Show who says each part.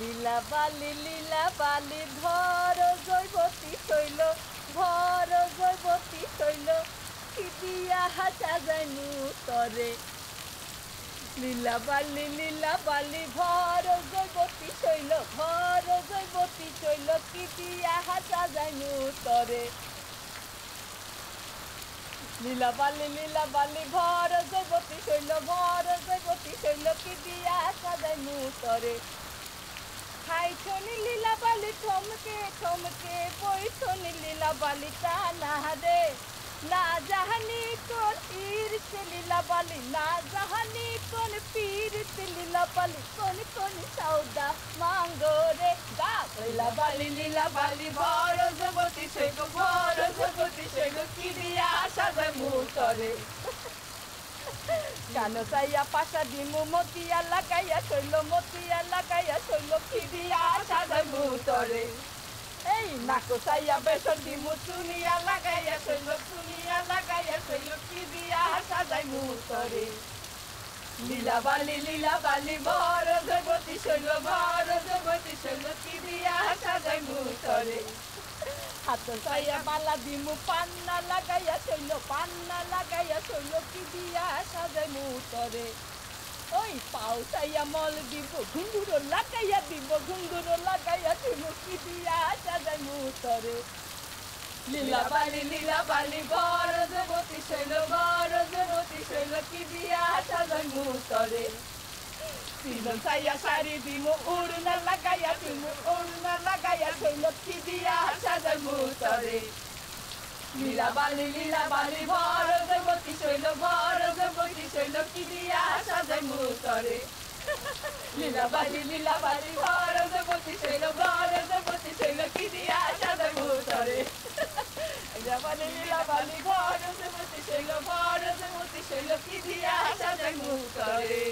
Speaker 1: লীলা বালি লীলা বালি ভর জৈবতী শৈল ভর জৈবতী শৈল, কি দিয়া হাসা যাইনু তরে? লীলা বালি লীলা বালি ভর জৈবতী শৈল ভর জৈবতী শৈল, কি দিয়া হাসা যাইনু তরে? লীলা বালি লীলা বালি ভর জৈবতী শৈল ভর জৈবতী শৈল, কি দিয়া সাজাই মুতরে খাই ছনি লীলা বালি ঠমকে ঠমকে বই ছনি লীলা বালি টানা রে, না জাহানি কোন পীর সে লীলা বালি, না জাহানি কোন পীর সে লীলা বালি কোন কোন সৌদা মাঙ্গো রে, গা। লীলা বালি লীলা বালি ভর জগতি সৈগ ভর জগতি সৈগ কি দিয়া সাজাই মুতরে কানো সাইয়া পাশা দিমু, মতিয়া লাগাইয়া শৈল, মতিয়া লাগাইয়া শৈল দিয়া সাজাই মুতরে। এই নাকো সাইয়া বেসন দিমু, চুনিয়া লাগাইয়া শৈল, চুনিয়া লাগাইয়া শৈল দিয়া সাজাই মুতরে। লীলা বালি লীলা বালি বড় জগতি, শৈল বড় জগতি শৈল কি দিয়া সাজাই মুতরে দিমু ওই পাও সাইয়া মল দিব, ঘুঙ্গুরো লাগাইয়া দিব, ঘুঙ্গুরো লাগাইয়া দিব কি দিয়া সাজাই মুতরে লীলা বালি লীলা বালি বড় জগতি শৈল বড় জগতি শৈল, কি দিয়া সাজাই মুতরে সাইয়া শাড়ি দিমু, উড়না লাগাইয়া দিমু, উড়না মুতরে লীলা বালি লীলা বালি বড় জগতি শৈল বড় জগতি শৈল, কি দিয়া সাজাই মুতরে লীলা বালি লীলা বালি বড় জগতি শৈল বড় জগতি শৈল, কি দিয়া মুতরে লীলা বালি, লীলা বড় জগতি শৈল বড় জগতি শৈল, কি দিয়া সাজাই মুতরে